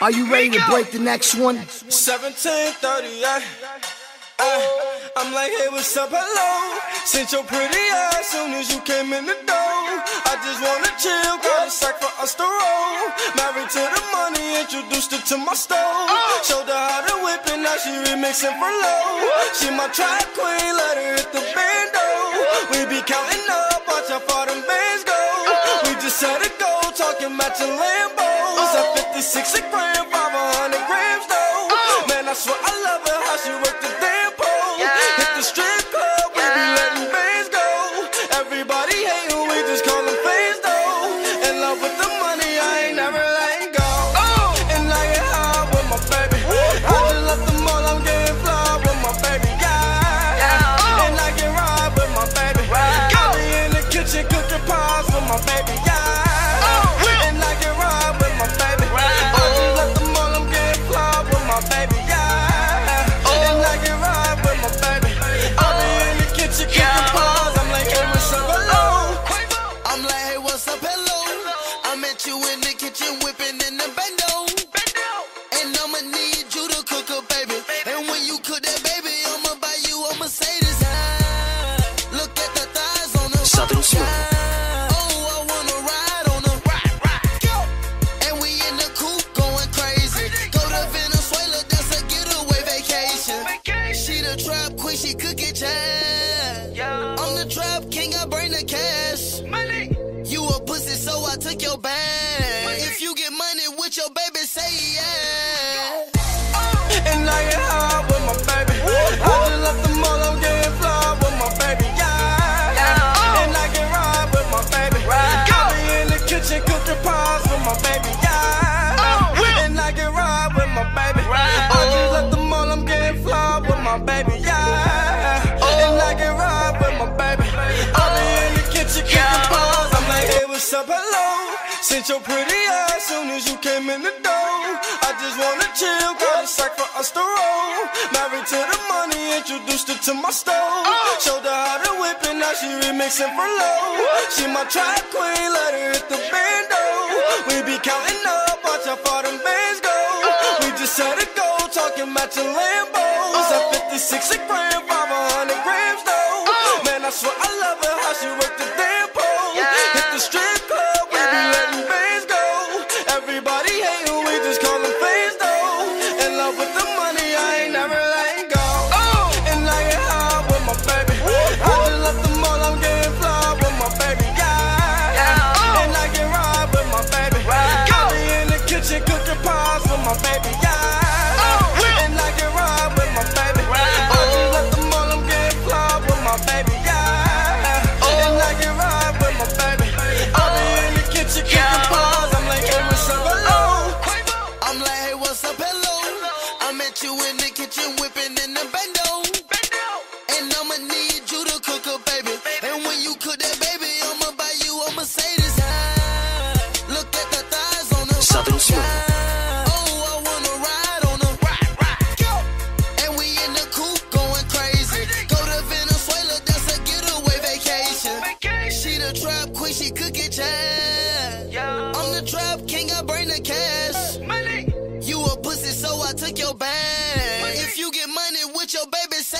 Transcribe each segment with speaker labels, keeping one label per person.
Speaker 1: Are you ready to break the next one?
Speaker 2: 1738. I'm like, hey, what's up, hello? Since your pretty ass soon as you came in the door. I just wanna chill, got a sack for us to roll. Married to the money, introduced her to my stove. Oh! Showed her how to whip it, now she remixing for low. She my trap queen, let her talking matching Lambos. At 56 a gram, 500 grams though. Oh. Man, I swear I love her, how she work the damn pole. Hit the strip club, we be letting bands go. Everybody hating, we just call them fans though. In love with the money, I ain't never letting go. Oh. And I get high with my baby. I just left the mall, I'm getting fly with my baby. Yeah. Oh. And I get ride with my baby. I be in the kitchen cooking pies with my baby.
Speaker 3: Trap queen, she cook it child. I'm the trap king, I bring the cash. Money. You a pussy, so I took your bag. If you get money with your baby, say yeah.
Speaker 2: Up, hello? Since your pretty ass soon as you came in the door. I just wanna chill, got a sack for us to roll. Married to the money, introduced her to my stove. Showed her how to whip it, now she remixing for low. She my trap queen, let her hit the bando. We be counting up, watch how far them bands go. We just set a goal, talking matching Lambos. At 56 a gram, 500 my baby.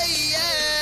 Speaker 3: Your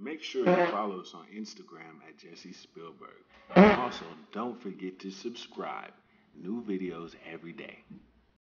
Speaker 4: Make sure you mm-hmm. follow us on Instagram at Jesse Spielberg. And also, don't forget to subscribe. New videos every day.